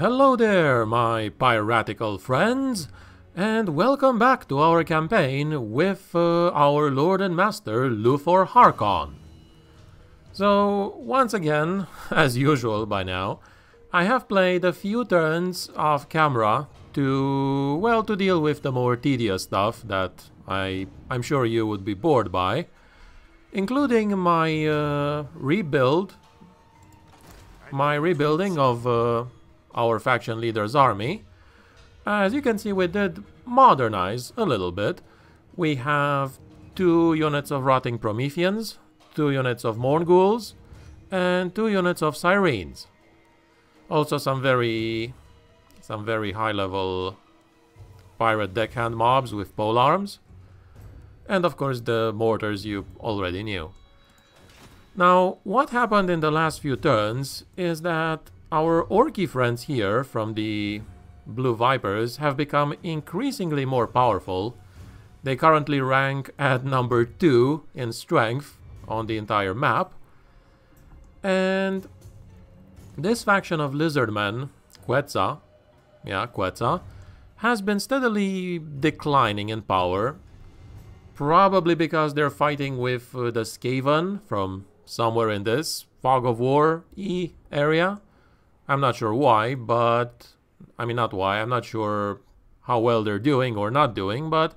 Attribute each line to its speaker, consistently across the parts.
Speaker 1: Hello there, my piratical friends, and welcome back to our campaign with uh, our Lord and Master Luthor Harkon. So, once again, as usual by now, I have played a few turns off camera to, well, to deal with the more tedious stuff that I, I'm sure you would be bored by, including my uh, rebuild, my rebuilding of uh, our faction leader's army. As you can see, we did modernize a little bit. We have two units of Rotting Prometheans, two units of Mournguls, and two units of Syreens. Also some very some very high level pirate deckhand mobs with pole arms. And of course the mortars you already knew. Now, what happened in the last few turns is that our Orky friends here from the Blue Vipers have become increasingly more powerful. They currently rank at number 2 in strength on the entire map. And this faction of lizardmen, Quetzal, yeah, Quetzal, has been steadily declining in power. Probably because they're fighting with uh, the Skaven from somewhere in this Fog of War E area. I'm not sure why, but I mean not why, I'm not sure how well they're doing or not doing, but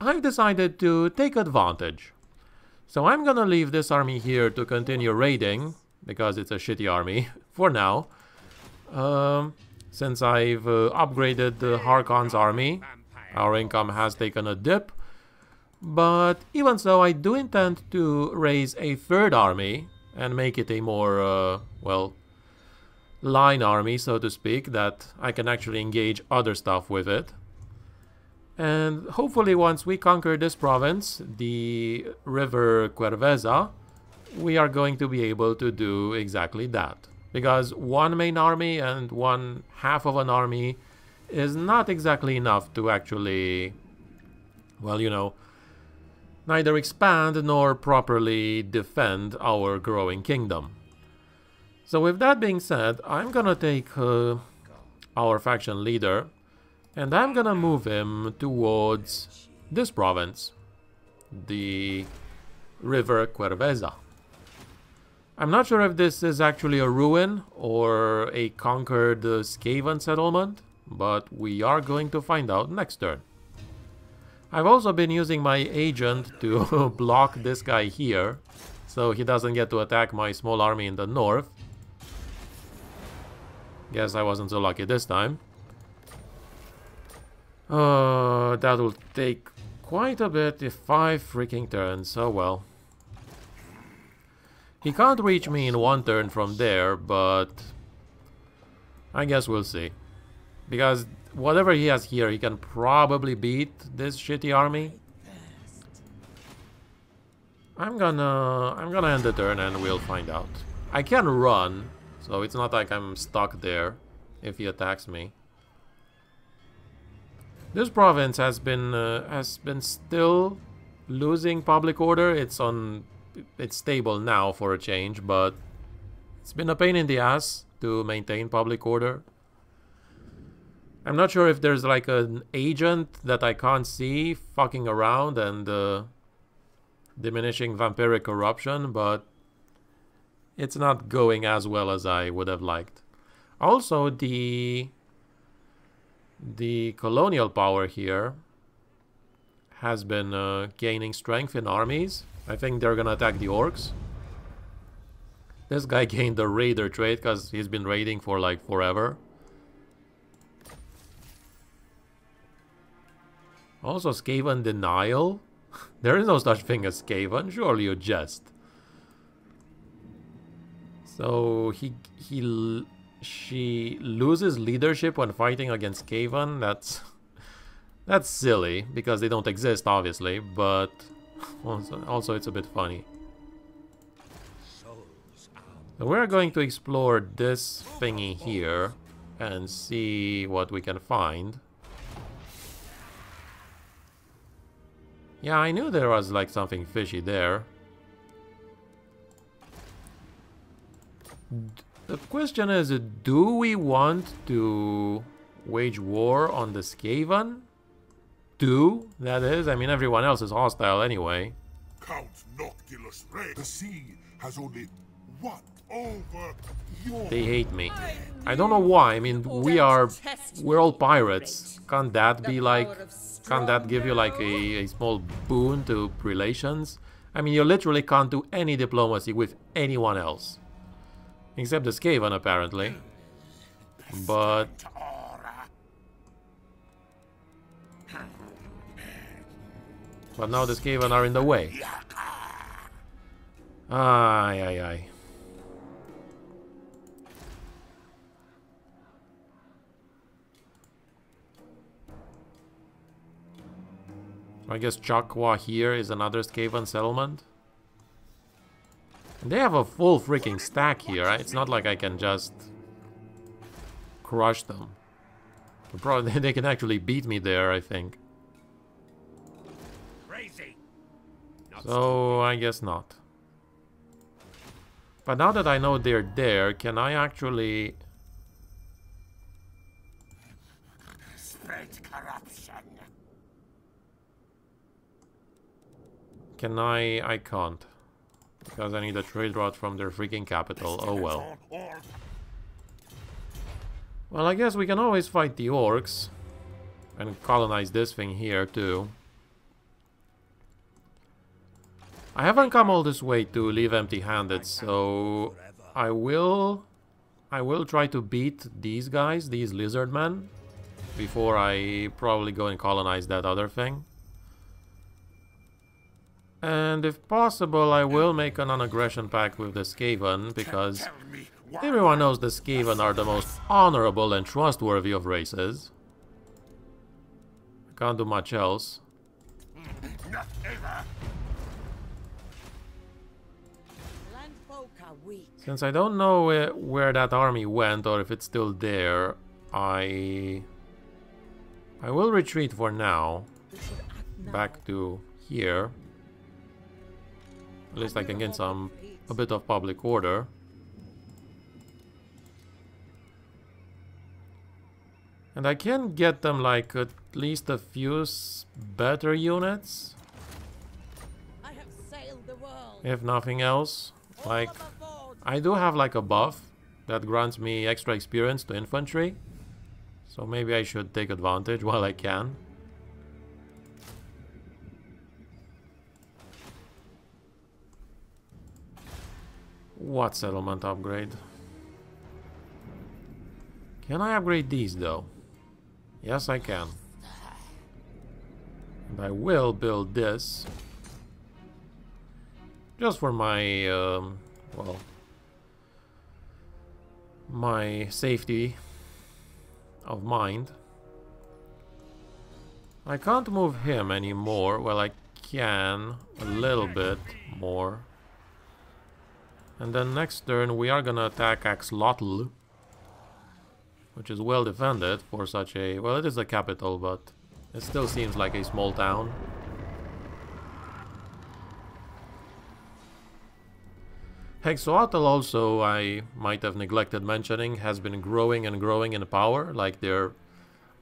Speaker 1: I've decided to take advantage. So I'm gonna leave this army here to continue raiding, because it's a shitty army, for now. Um, since I've uh, upgraded the Harkon's army, our income has taken a dip. But even so, I do intend to raise a third army and make it a more, uh, well, line army, so to speak, that I can actually engage other stuff with it. And hopefully once we conquer this province, the river Qurveza, we are going to be able to do exactly that. Because one main army and one half of an army is not exactly enough to actually, well, you know, neither expand nor properly defend our growing kingdom. So with that being said, I'm gonna take uh, our faction leader and I'm gonna move him towards this province, the river Qurveza. I'm not sure if this is actually a ruin or a conquered uh, Skaven settlement, but we are going to find out next turn. I've also been using my agent to block this guy here, so he doesn't get to attack my small army in the north. Guess I wasn't so lucky this time. Uh, that will take quite a bit if five freaking turns, oh well. He can't reach me in one turn from there, but I guess we'll see. Because whatever he has here, he can probably beat this shitty army. I'm gonna I'm gonna end the turn and we'll find out. I can run, so it's not like I'm stuck there if he attacks me. This province has been uh, has been still losing public order. It's on it's stable now for a change, but it's been a pain in the ass to maintain public order. I'm not sure if there's like an agent that I can't see fucking around and uh, diminishing vampiric corruption, but it's not going as well as I would have liked. Also, the the colonial power here has been uh, gaining strength in armies. I think they're gonna attack the orcs. This guy gained the raider trait because he's been raiding for like forever. Also Skaven denial? there is no such thing as Skaven, surely you jest. So he he she loses leadership when fighting against Skaven. That's that's silly because they don't exist, obviously, but also, also it's a bit funny. So we're going to explore this thingy here and see what we can find. Yeah, I knew there was like something fishy there. The question is, do we want to wage war on the Skaven? Do, that is? I mean, everyone else is hostile anyway.
Speaker 2: Count Noctilus Ray. The sea has only what over your...
Speaker 1: They hate me. I don't know why. I mean, we are... We're all pirates. Can't that be like... Can't that give you like a, a small boon to relations? I mean, you literally can't do any diplomacy with anyone else. Except the Skaven, apparently. But... But now the Skaven are in the way. Ay, ay, ay. I guess Chaqua here is another Skaven settlement. They have a full freaking stack here. It's not like I can just crush them. Probably they can actually beat me there, I think. So I guess not. But now that I know they're there, can I actually
Speaker 2: Spread corruption.
Speaker 1: Can I? I can't. Because I need a trade route from their freaking capital. Oh well. Well, I guess we can always fight the orcs. And colonize this thing here, too. I haven't come all this way to leave empty-handed, so... I will... I will try to beat these guys, these lizard men. Before I probably go and colonize that other thing. And if possible, I will make a non-aggression pact with the Skaven, because everyone knows the Skaven are the most honorable and trustworthy of races. I can't do much else. Since I don't know where, where that army went, or if it's still there, I... I will retreat for now. Back to here. At least I can get some a bit of public order. And I can get them like at least a few better units. If nothing else. Like, I do have like a buff that grants me extra experience to infantry. So maybe I should take advantage while I can. What settlement upgrade? Can I upgrade these though? Yes, I can. And I will build this. Just for my, um, well, my safety of mind. I can't move him anymore. Well, I can a little bit more. And then next turn we are gonna attack Axolotl. Which is well defended for such a... Well, it is a capital, but it still seems like a small town. Hexoatl also, I might have neglected mentioning, has been growing and growing in power. Like they're...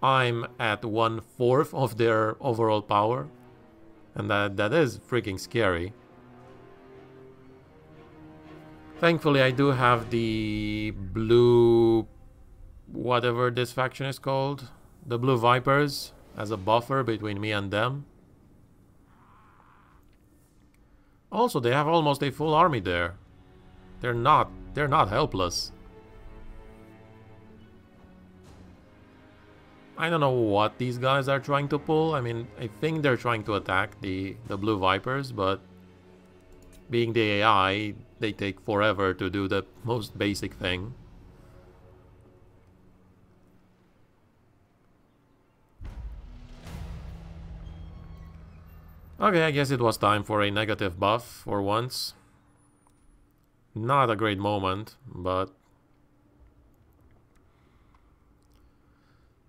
Speaker 1: I'm at one-fourth of their overall power. And that, that is freaking scary. Thankfully, I do have the blue... Whatever this faction is called. The blue vipers as a buffer between me and them. Also, they have almost a full army there. They're not, they're not helpless. I don't know what these guys are trying to pull. I mean, I think they're trying to attack the, the Blue Vipers, but being the AI, they take forever to do the most basic thing. Okay, I guess it was time for a negative buff for once. Not a great moment, but...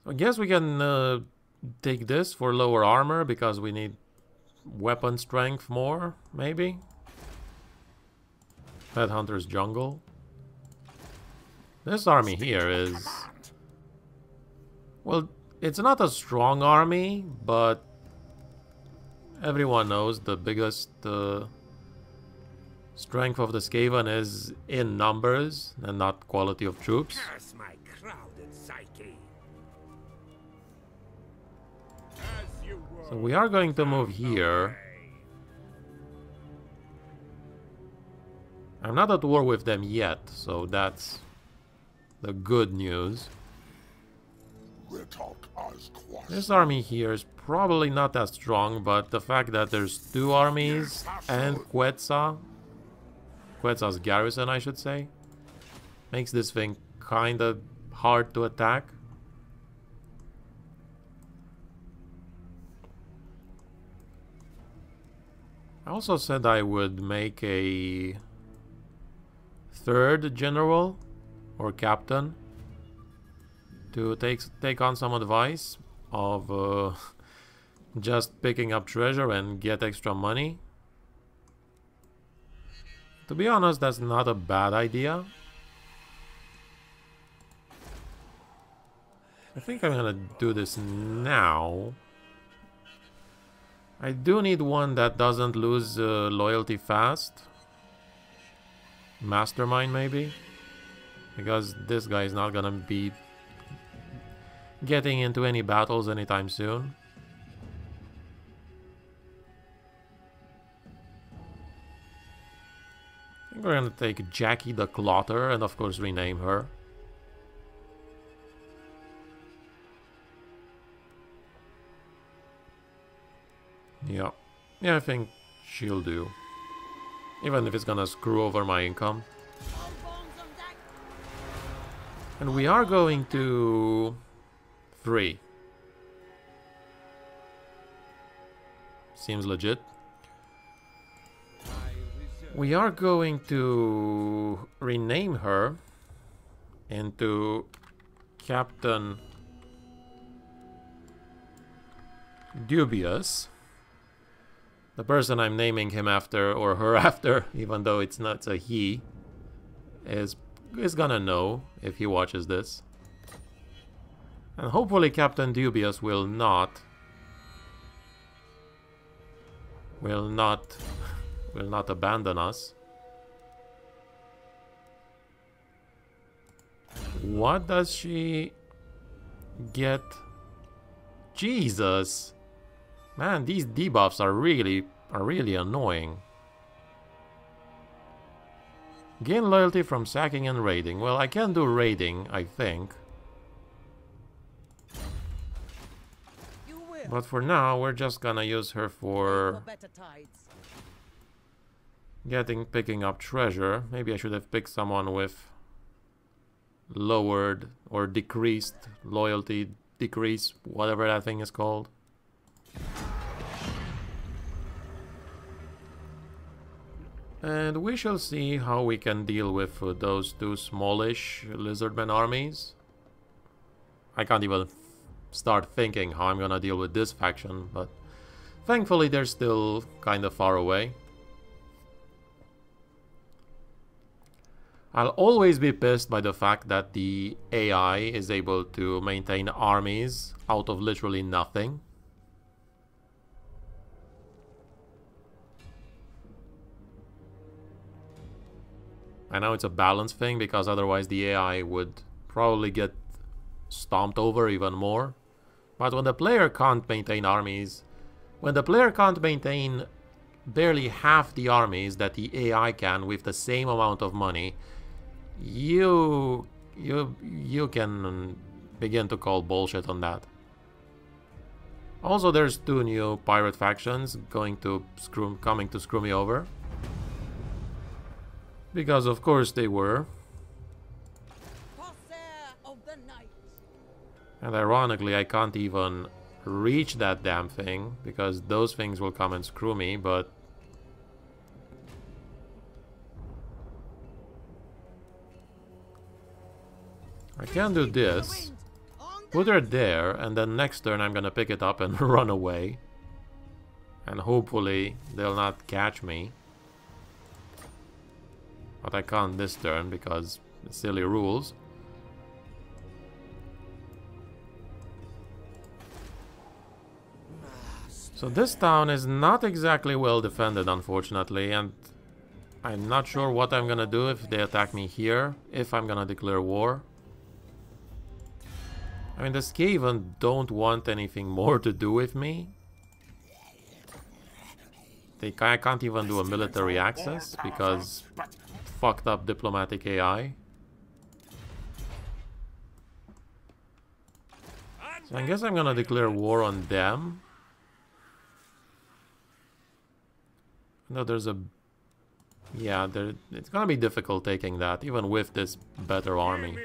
Speaker 1: I guess we can uh, take this for lower armor, because we need weapon strength more, maybe? Headhunter's Jungle. This army here is... Well, it's not a strong army, but everyone knows the biggest uh, strength of the Skaven is in numbers and not quality of troops.
Speaker 3: Curse my crowded psyche.
Speaker 1: So we are going to move here. I'm not at war with them yet, so that's the good news. This army here is probably not that strong, but the fact that there's two armies and Quetzal, Quetzal's garrison I should say, makes this thing kinda hard to attack. I also said I would make a third general or captain to take take on some advice of uh, just picking up treasure and get extra money. To be honest, that's not a bad idea. I think I'm gonna do this now. I do need one that doesn't lose uh, loyalty fast. Mastermind, maybe? Because this guy is not gonna be getting into any battles anytime soon. I think we're gonna take Jackie the Clotter and of course rename her. Yeah. Yeah, I think she'll do. Even if it's gonna screw over my income. And we are going to... Three. Seems legit. We are going to rename her into Captain Dubious. The person I'm naming him after, or her after, even though it's not a he, is, is gonna know if he watches this. And hopefully Captain Dubious will not... Will not... Will not abandon us. What does she get? Jesus! Man, these debuffs are really, are really annoying. Gain loyalty from sacking and raiding. Well, I can do raiding, I think. But for now, we're just gonna use her for getting, picking up treasure. Maybe I should have picked someone with lowered or decreased loyalty, decrease, whatever that thing is called. And we shall see how we can deal with those two smallish lizardmen armies. I can't even start thinking how I'm gonna deal with this faction, but thankfully they're still kind of far away. I'll always be pissed by the fact that the AI is able to maintain armies out of literally nothing. I know it's a balance thing because otherwise the AI would probably get stomped over even more. But when the player can't maintain armies, when the player can't maintain barely half the armies that the AI can with the same amount of money, you you you can begin to call bullshit on that. Also, there's two new pirate factions going to screw coming to screw me over. Because of course they were. And ironically, I can't even reach that damn thing, because those things will come and screw me, but... I can do this. Put her there, and then next turn I'm gonna pick it up and run away. And hopefully they'll not catch me. But I can't this turn because silly rules. So this town is not exactly well defended, unfortunately, and I'm not sure what I'm gonna do if they attack me here, if I'm gonna declare war. I mean, the Skaven don't want anything more to do with me. They, I can't even do a military access because fucked up diplomatic AI. So I guess I'm gonna declare war on them. No, there's a... Yeah, there, it's gonna be difficult taking that, even with this better army.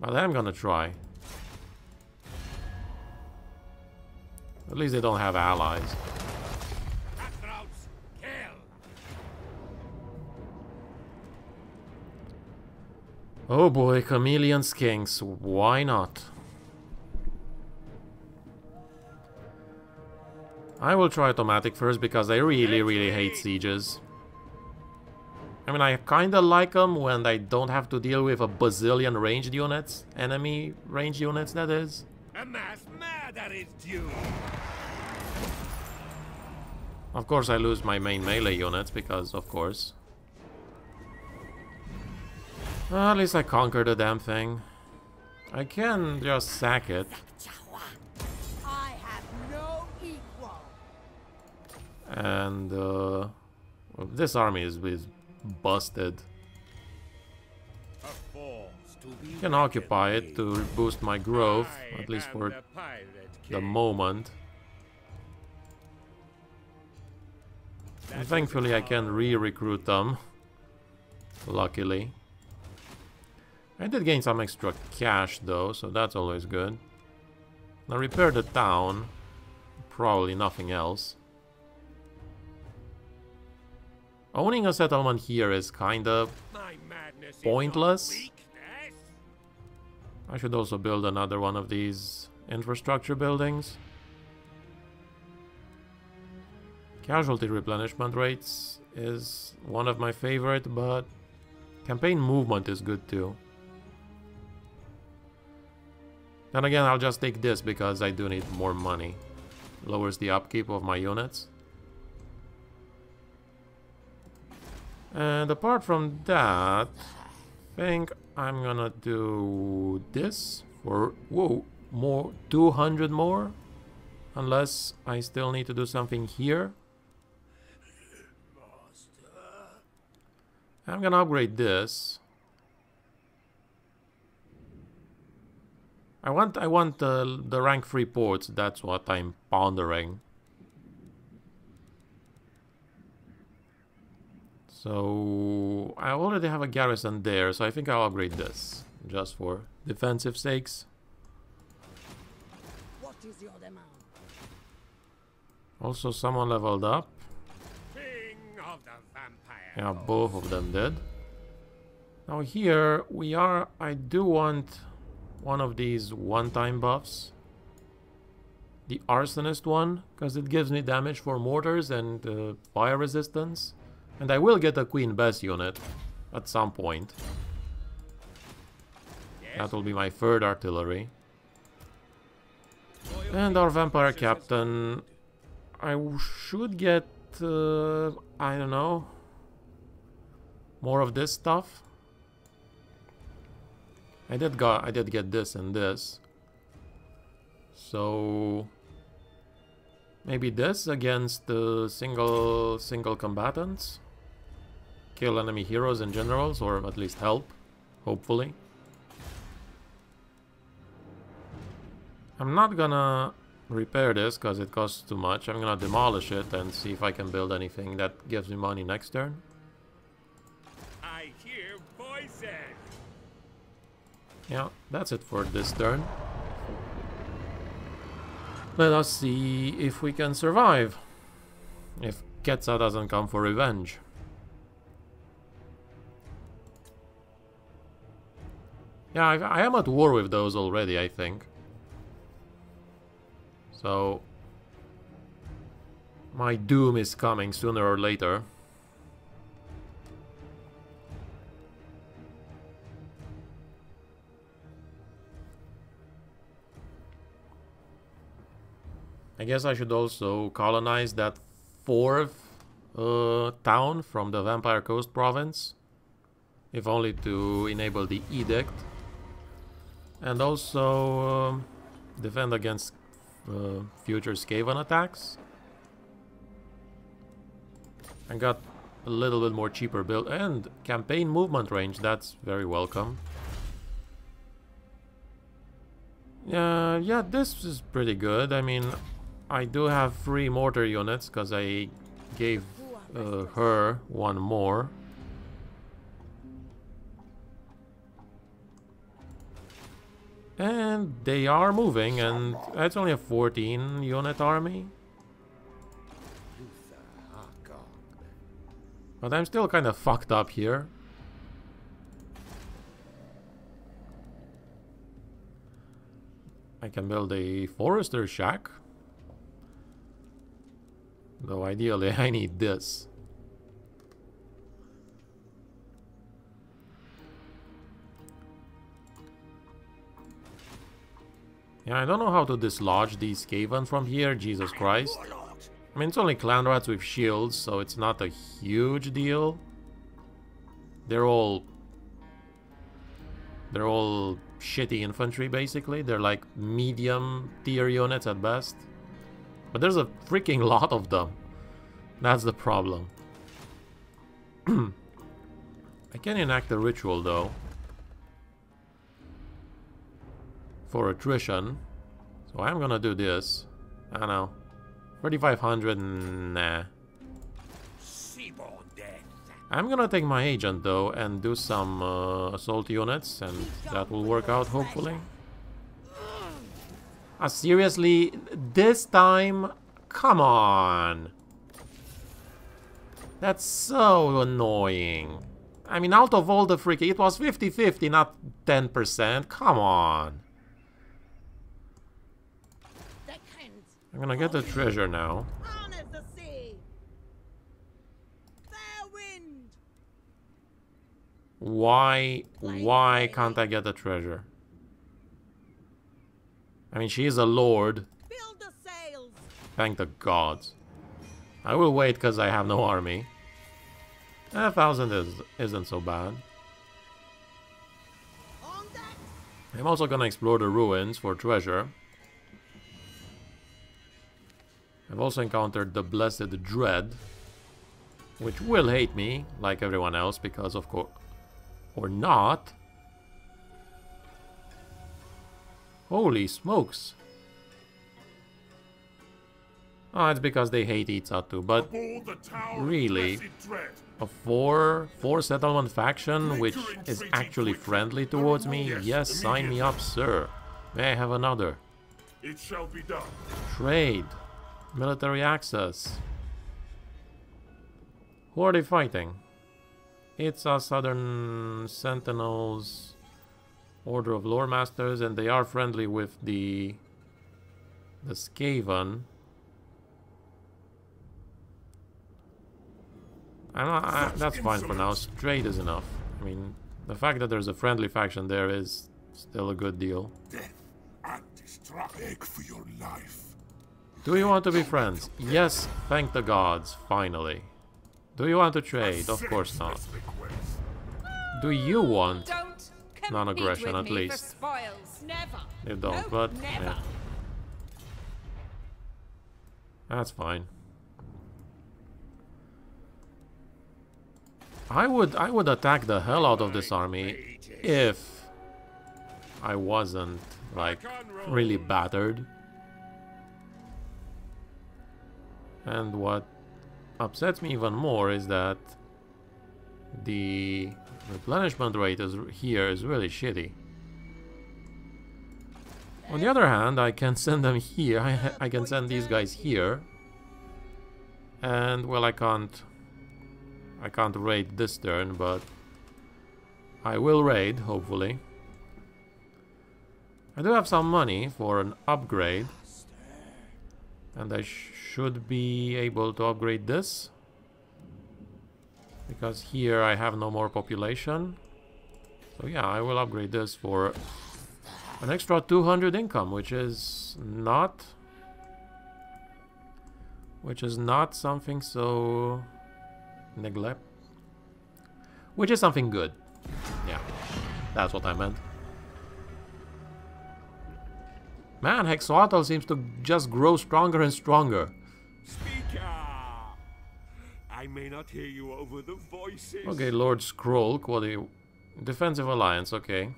Speaker 1: But I'm gonna try. At least they don't have allies. Oh boy, Chameleon Skinks, why not? I will try automatic first because I really, really hate sieges. I mean, I kinda like them when I don't have to deal with a bazillion ranged units. Enemy ranged units, that is.
Speaker 3: A mass murder is due.
Speaker 1: Of course, I lose my main melee units because, of course. Well, at least I conquered the damn thing. I can just sack it. And uh, well, this army is, is busted. I can occupy it to boost my growth, at least for the moment. And thankfully I can re-recruit them. Luckily. I did gain some extra cash though, so that's always good. Now repair the town. Probably nothing else. Owning a settlement here is kinda pointless. I should also build another one of these infrastructure buildings. Casualty replenishment rates is one of my favorite, but campaign movement is good too. Then again, I'll just take this because I do need more money. Lowers the upkeep of my units. And apart from that, I think I'm gonna do this for, whoa, more, 200 more? Unless I still need to do something here. I'm gonna upgrade this. I want I want the the rank 3 ports, that's what I'm pondering. So I already have a garrison there, so I think I'll upgrade this just for defensive sakes. What is your demand? Also, someone leveled up. Yeah, both of them did. Now here we are. I do want one of these one-time buffs. The Arsonist one, because it gives me damage for mortars and uh, fire resistance. And I will get a Queen Bess unit at some point. That will be my third artillery. And our Vampire Captain... I should get... Uh, I don't know... More of this stuff. I did got I did get this and this. So maybe this against the single single combatants kill enemy heroes and generals, or at least help, hopefully. I'm not gonna repair this because it costs too much. I'm gonna demolish it and see if I can build anything that gives me money next turn. Yeah, that's it for this turn. Let us see if we can survive. If Ketsa doesn't come for revenge. Yeah, I, I am at war with those already, I think. So... My doom is coming sooner or later. I guess I should also colonize that fourth uh, town from the Vampire Coast province. If only to enable the edict. And also um, defend against uh, future Skaven attacks. I got a little bit more cheaper build and campaign movement range, that's very welcome. Yeah, yeah, this is pretty good. I mean, I do have three mortar units because I gave uh, her one more. And they are moving, and that's only a 14 unit army. But I'm still kind of fucked up here. I can build a forester shack. Though ideally I need this. Yeah, I don't know how to dislodge these Skaven from here, Jesus Christ. I mean, it's only clan rats with shields, so it's not a huge deal. They're all... They're all shitty infantry, basically. They're like medium tier units at best. But there's a freaking lot of them. That's the problem. I can enact a ritual, though. for attrition. So I'm gonna do this. I don't know. 3500, nah. I'm gonna take my agent though and do some uh, assault units and that will work out hopefully. Uh, seriously, this time? Come on. That's so annoying. I mean, out of all the freaking... It was 50-50, not 10%. Come on. I'm gonna get the treasure now. Why, why can't I get the treasure? I mean, she is a lord. The Thank the gods. I will wait because I have no army. A thousand is, isn't so bad. I'm also gonna explore the ruins for treasure. I've also encountered the Blessed Dread, which will hate me, like everyone else, because of course... Or not. Holy smokes. Oh, it's because they hate Itzatu, but really, a four, four settlement faction which is actually friendly towards me? Yes, sign me up, sir. May I have another? It shall be done. Trade. Military access. Who are they fighting? It's a Southern Sentinels, Order of Lore Masters, and they are friendly with the the Skaven. Not, I, that's fine for now. Straight is enough. I mean, the fact that there's a friendly faction there is still a good deal. Death and destruction. for your life. Do you want to be friends? Yes, thank the gods, finally. Do you want to trade? Of course not. Do you want non-aggression at least? They don't, nope, but yeah. That's fine. I would I would attack the hell out of this army if I wasn't like really battered. And what upsets me even more is that the replenishment rate is here is really shitty. On the eh. other hand, I can send them here. I, I can send these guys here. And, well, I can't... I can't raid this turn, but... I will raid, hopefully. I do have some money for an upgrade. And I should be able to upgrade this. Because here I have no more population. So yeah, I will upgrade this for an extra 200 income, which is not Which is not something so... Neglect. Which is something good. Yeah, that's what I meant. Man, Hexoatl seems to just grow stronger and stronger.
Speaker 3: I may not hear you over the voices.
Speaker 1: Okay, Lord Scroll, quality... Defensive Alliance, okay.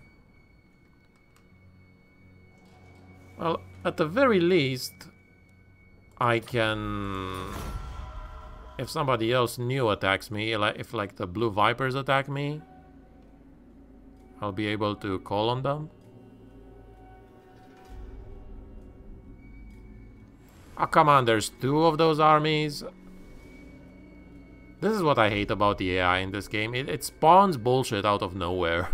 Speaker 1: Well, at the very least, I can... If somebody else new attacks me, like if like the Blue Vipers attack me, I'll be able to call on them. Ah, oh, come on, there's two of those armies. This is what I hate about the AI in this game. It, it spawns bullshit out of nowhere.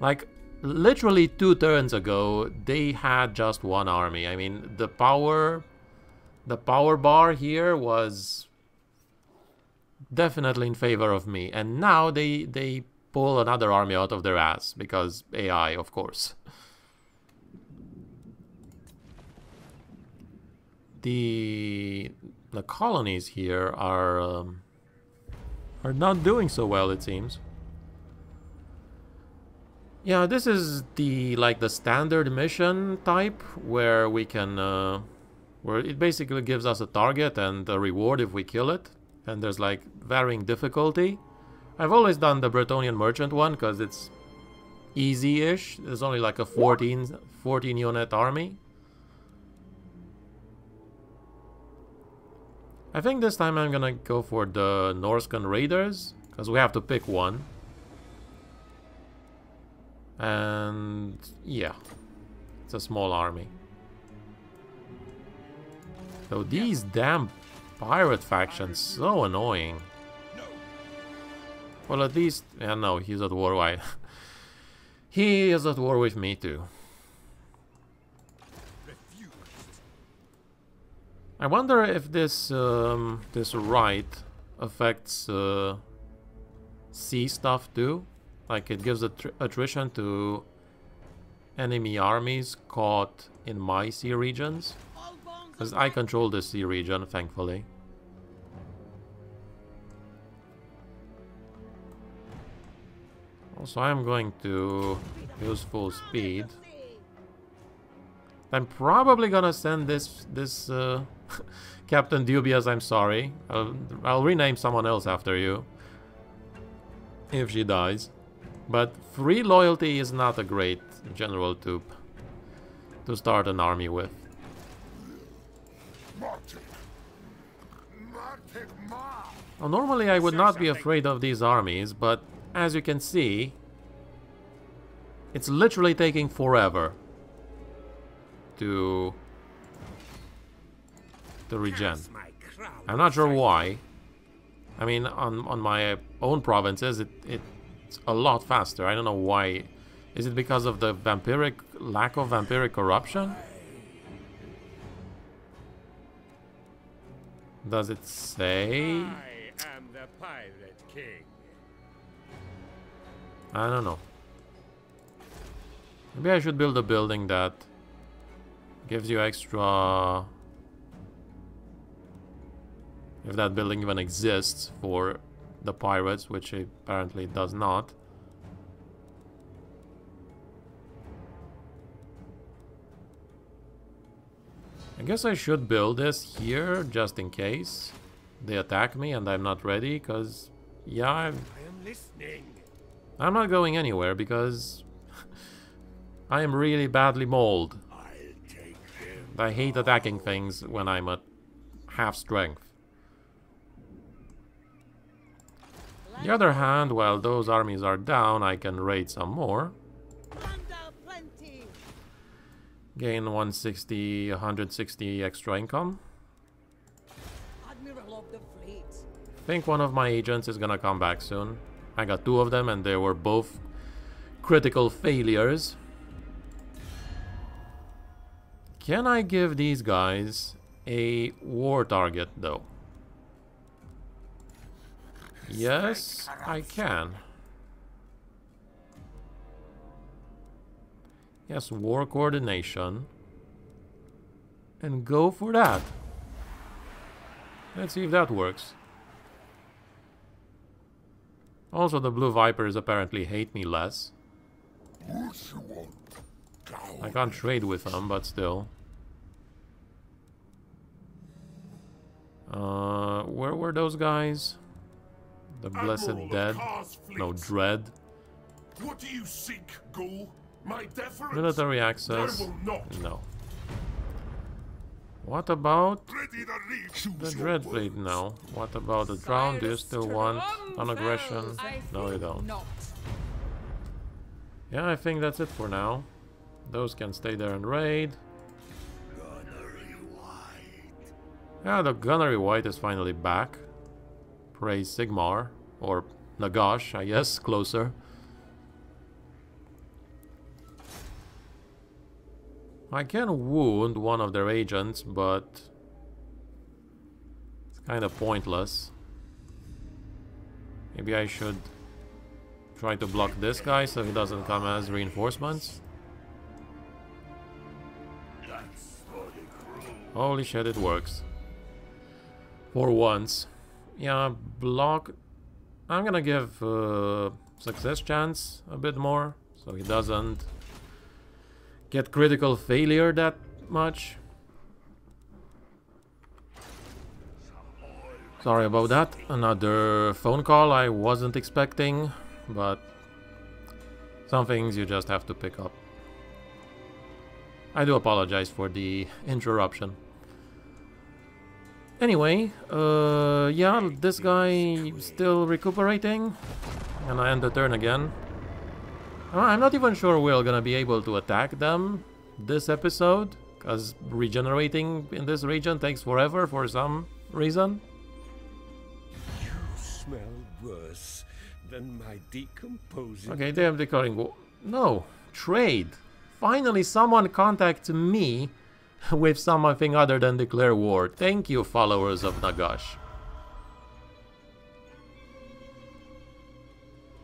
Speaker 1: like, literally two turns ago, they had just one army. I mean, the power... The power bar here was definitely in favor of me. And now they, they pull another army out of their ass. Because AI, of course. The the colonies here are um, are not doing so well, it seems. Yeah, this is the like the standard mission type where we can uh, where it basically gives us a target and a reward if we kill it, and there's like varying difficulty. I've always done the Bretonnian Merchant one because it's easy-ish. There's only like a 14, 14 unit army. I think this time I'm gonna go for the Norscan Raiders, because we have to pick one. And yeah, it's a small army. So these damn pirate factions, so annoying. Well, at least, yeah, no, he's at war. Why? he is at war with me too. I wonder if this um, this right affects uh, sea stuff too. Like it gives attr attrition to enemy armies caught in my sea regions. Because I control the sea region, thankfully. Also, I'm going to use full speed. I'm probably gonna send this this uh, Captain Dubious. I'm sorry. I'll, I'll rename someone else after you if she dies. But free loyalty is not a great general to to start an army with. Well, normally I would not be afraid of these armies, but as you can see, it's literally taking forever to to regen. I'm not sure why. I mean, on on my own provinces, it it's a lot faster. I don't know why. Is it because of the vampiric lack of vampiric corruption? Does it say?
Speaker 3: I am the pirate king.
Speaker 1: I don't know. Maybe I should build a building that gives you extra... If that building even exists for the pirates, which it apparently does not. I guess I should build this here, just in case they attack me and I'm not ready, because, yeah, I'm,
Speaker 3: I am listening.
Speaker 1: I'm not going anywhere, because I am really badly mauled. I hate attacking things when I'm at half strength. The other hand, while those armies are down, I can raid some more. Gain 160, 160 extra income. I think one of my agents is gonna come back soon. I got two of them and they were both critical failures. Can I give these guys a war target, though? Yes, I can. Yes, war coordination. And go for that. Let's see if that works. Also, the Blue Vipers apparently hate me less. I can't trade with them, but still. Uh, where were those guys? The Blessed Dead? No. Dread.
Speaker 2: What do you seek, Ghoul? My deference?
Speaker 1: Military access? No. What about
Speaker 2: the lead. Choose
Speaker 1: the
Speaker 2: your
Speaker 1: Dread Fleet?
Speaker 2: words.
Speaker 1: No. What about the Drown? Do you still want an aggression? No, you don't.
Speaker 4: Not.
Speaker 1: Yeah, I think that's it for now. Those can stay there and raid. Yeah, the Gunnery Wight is finally back. Praise Sigmar. Or Nagash, I guess, closer. I can wound one of their agents, but it's kind of pointless. Maybe I should try to block this guy so he doesn't come as reinforcements. Holy shit, it works. For once. Yeah, block. I'm gonna give uh, success chance a bit more so he doesn't get critical failure that much. Sorry about that. Another phone call I wasn't expecting, but some things you just have to pick up. I do apologize for the interruption. Anyway, uh, yeah, this guy still recuperating, and I end the turn again. Uh, I'm not even sure we're gonna be able to attack them this episode, because regenerating in this region takes forever for some reason.
Speaker 3: You smell worse than my decomposing.
Speaker 1: Okay, they have declaring. No, trade. Finally, someone contacts me with something other than declare war. Thank you, followers of Nagash.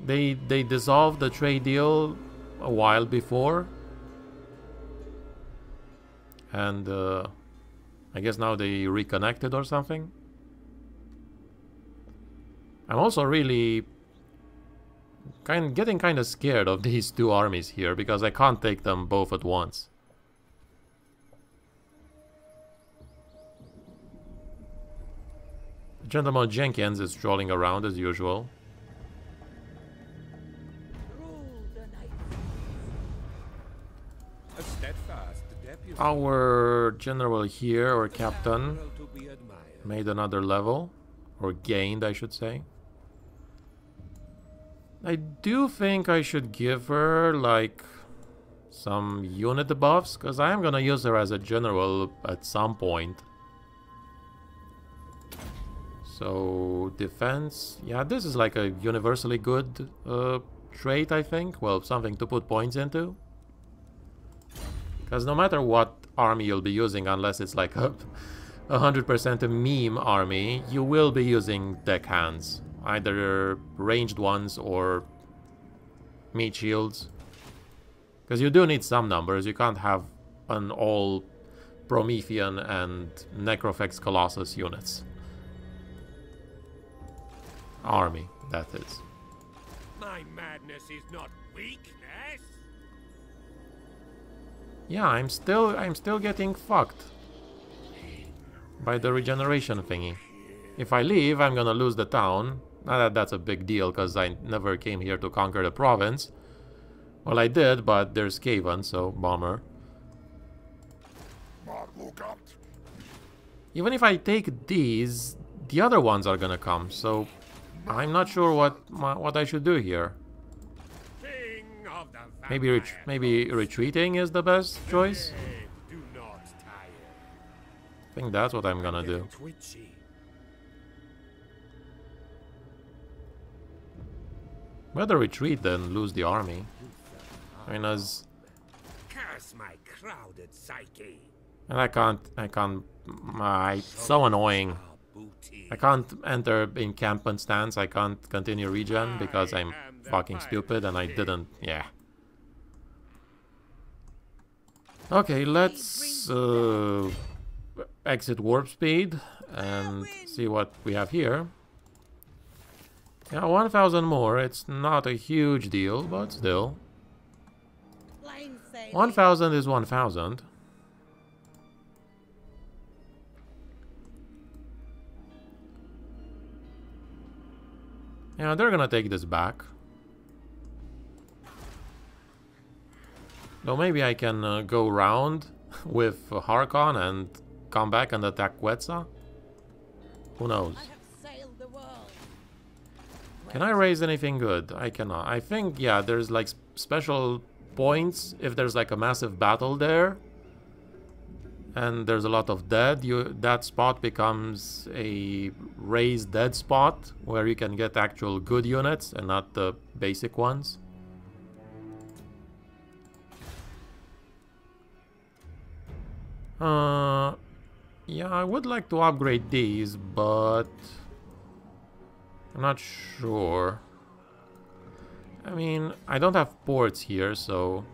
Speaker 1: They they dissolved the trade deal a while before, and uh, I guess now they reconnected or something. I'm also really kind getting kind of scared of these two armies here because I can't take them both at once. Gentleman Jenkins is strolling around as usual. Our general here, or captain,
Speaker 3: to
Speaker 1: made another level. Or gained, I should say. I do think I should give her, like, some unit buffs, because I am gonna use her as a general at some point. So, defense, yeah, this is like a universally good uh, trait, I think. Well, something to put points into. Because no matter what army you'll be using, unless it's like a 100% a meme army, you will be using deckhands. Either ranged ones or meat shields. Because you do need some numbers, you can't have an all Promethean and Necrofex Colossus units. Army, that is.
Speaker 3: My madness is not weakness.
Speaker 1: Yeah, I'm still I'm still getting fucked by the regeneration thingy. If I leave, I'm gonna lose the town. Not that that's a big deal, because I never came here to conquer the province. Well, I did, but there's Skaven, so bummer.
Speaker 2: Mar look out.
Speaker 1: Even if I take these, the other ones are gonna come, so I'm not sure what my, what I should do here.
Speaker 3: King of the
Speaker 1: Maybe ret maybe retreating is the best choice.
Speaker 3: dead, Do not tire.
Speaker 1: I think that's what I'm gonna do. Better retreat than lose the army. I mean, as
Speaker 3: Curse my crowded psyche.
Speaker 1: and I can't, I can't. My so annoying. I can't enter encampment stance. I can't continue regen because I'm fucking stupid and I didn't. Yeah. Okay, let's uh, exit warp speed and see what we have here. Yeah, 1,000 more. It's not a huge deal, but still. 1,000 is 1,000. Yeah, they're gonna take this back. Though maybe I can uh, go round with Harkon and come back and attack Quetzal? Who knows? Can I raise anything good? I cannot. I think, yeah, there's like special points if there's like a massive battle there. And there's a lot of dead. You That spot becomes a raised dead spot where you can get actual good units and not the basic ones. Uh, yeah, I would like to upgrade these, but... I'm not sure. I mean, I don't have ports here, so...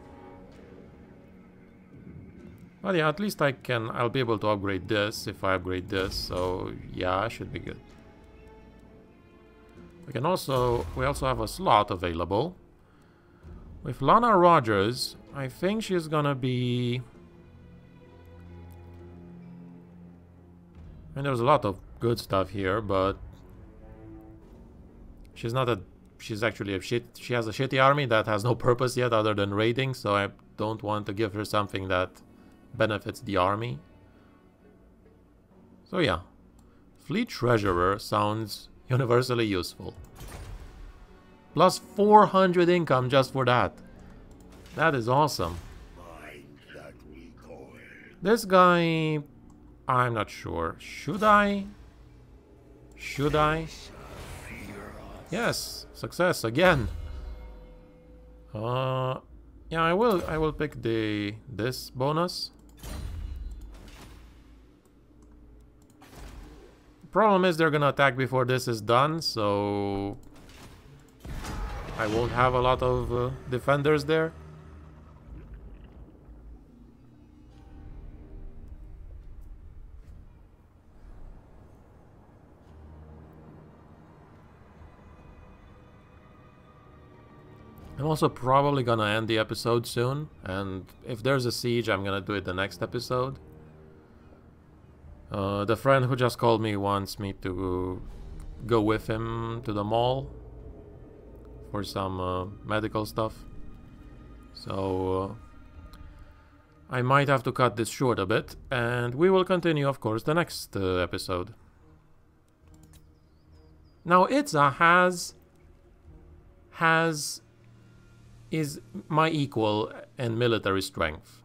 Speaker 1: But yeah, at least I can, I'll be able to upgrade this if I upgrade this, so yeah, I should be good. We can also, we also have a slot available. With Lana Rogers, I think she's gonna be... I mean, there's a lot of good stuff here, but She's not a... She's actually a shit... She has a shitty army that has no purpose yet other than raiding, so I don't want to give her something that benefits the army. So yeah. Fleet Treasurer sounds universally useful. Plus 400 income just for that. That is awesome. This guy... I'm not sure. Should I? Should I? Yes, success again. Uh, yeah, I will. I will pick the this bonus. Problem is they're gonna attack before this is done, so I won't have a lot of uh, defenders there. I'm also probably gonna end the episode soon, and if there's a siege, I'm gonna do it the next episode. Uh, the friend who just called me wants me to go with him to the mall for some uh, medical stuff. So uh, I might have to cut this short a bit, and we will continue, of course, the next uh, episode. Now Itza has has is my equal in military strength.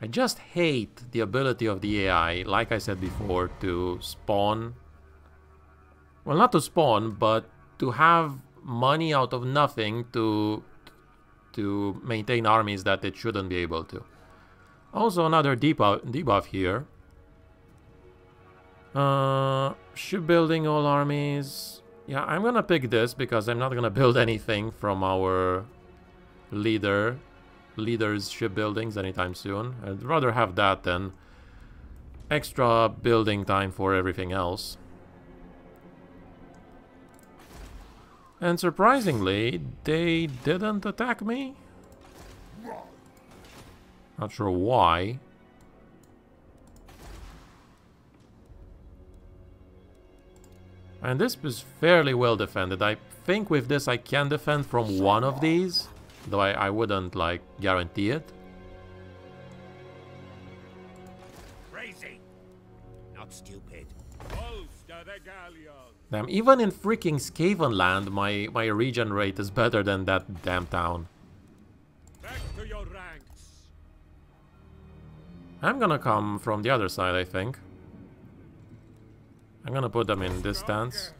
Speaker 1: I just hate the ability of the AI, like I said before, to spawn. Well, not to spawn, but to have money out of nothing to to maintain armies that it shouldn't be able to. Also, another debuff, debuff here. Uh, shipbuilding all armies. Yeah, I'm gonna pick this because I'm not gonna build anything from our leader, leader's ship buildings anytime soon. I'd rather have that than extra building time for everything else. And surprisingly, they didn't attack me. Not sure why. And this is fairly well defended. I think with this I can defend from one of these, though I, I wouldn't, like, guarantee it.
Speaker 3: Crazy, not stupid.
Speaker 1: Damn, even in freaking Skavenland, my, my regen rate is better than that damn town.
Speaker 3: Back to your ranks.
Speaker 1: I'm gonna come from the other side, I think. I'm gonna put them in this stance.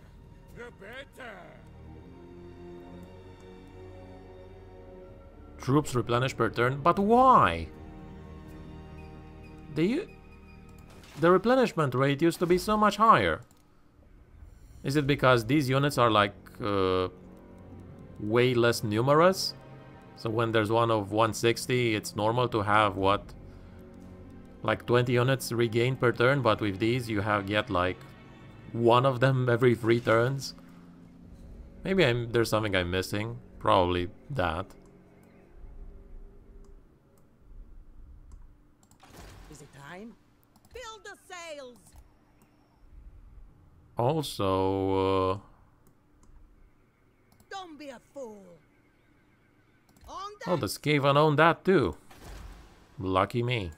Speaker 1: Troops replenish per turn, but why? The, the replenishment rate used to be so much higher. Is it because these units are like uh, way less numerous? So when there's one of 160, it's normal to have what? like 20 units regained per turn, but with these you have get like one of them every three turns. Maybe I'm, there's something I'm missing. Probably that.
Speaker 4: Is it time? Build the sails!
Speaker 1: Also, uh,
Speaker 4: Don't be a fool! On
Speaker 1: oh, the Skaven own that too. Lucky me.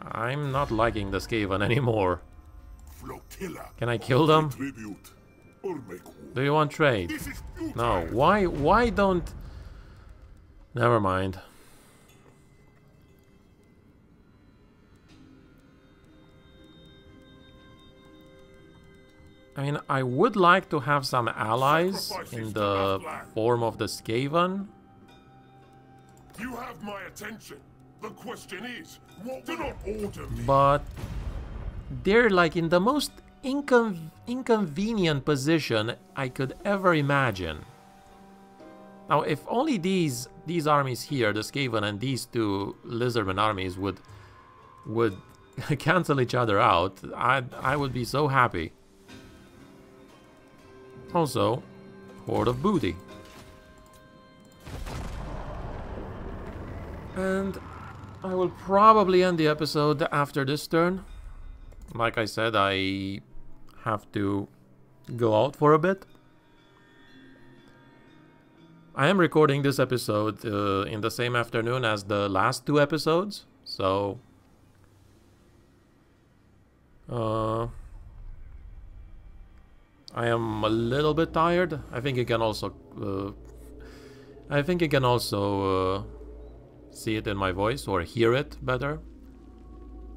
Speaker 1: I'm not liking the Skaven anymore.
Speaker 2: Flotilla.
Speaker 1: Can I kill them?
Speaker 2: Tribute or make war.
Speaker 1: Do you want trade?
Speaker 2: This is futile.
Speaker 1: No. Why? Why don't? Never mind. I mean, I would like to have some allies in the form of the Skaven.
Speaker 2: You have my attention. The question is, what do not order me?
Speaker 1: but they're like in the most incon- inconvenient position I could ever imagine. Now, if only these these armies here, the Skaven and these two Lizardman armies would would cancel each other out, I I would be so happy. Also, Horde of Booty. And I will probably end the episode after this turn. Like I said, I have to go out for a bit. I am recording this episode uh, in the same afternoon as the last two episodes, so uh, I am a little bit tired. I think you can also, uh, I think you can also uh, see it in my voice or hear it better.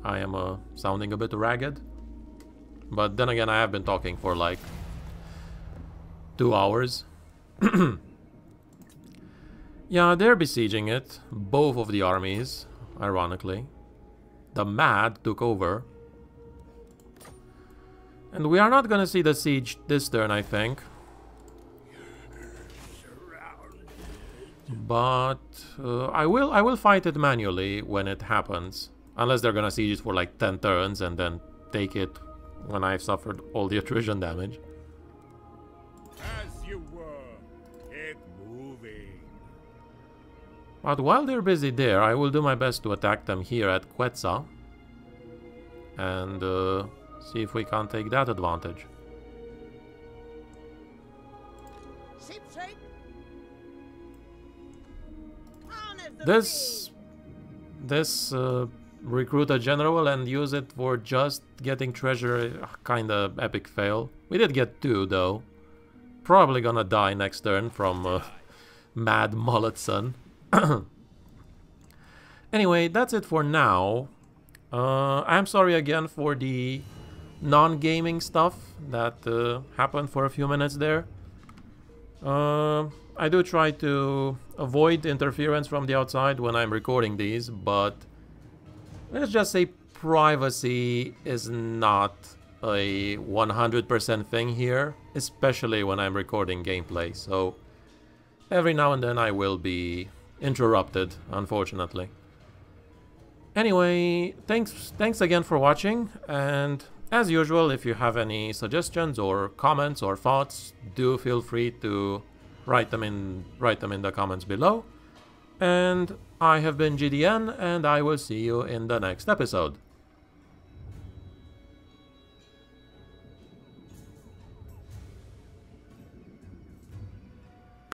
Speaker 1: I am uh, sounding a bit ragged. But then again, I have been talking for like two hours. yeah, they're besieging it. Both of the armies, ironically. The Mad took over. And we are not gonna see the siege this turn, I think. But uh, I will I will fight it manually when it happens. Unless they're gonna siege it for like 10 turns and then take it when I've suffered all the attrition damage.
Speaker 3: As you were. Keep moving.
Speaker 1: But while they're busy there, I will do my best to attack them here at Quetzal. And uh, see if we can take that advantage.
Speaker 4: Ship shape! Harness the
Speaker 1: This... This... Uh, recruit a general and use it for just getting treasure kinda epic fail. We did get two though. Probably gonna die next turn from uh, Mad Mulletson. anyway, that's it for now. Uh, I'm sorry again for the non-gaming stuff that uh, happened for a few minutes there. Uh, I do try to avoid interference from the outside when I'm recording these, but let's just say privacy is not a 100% thing here, especially when I'm recording gameplay, so every now and then I will be interrupted, unfortunately. Anyway, thanks thanks again for watching, and as usual, if you have any suggestions or comments or thoughts, do feel free to write them in write them in the comments below. And I have been GDN, and I will see you in the next episode.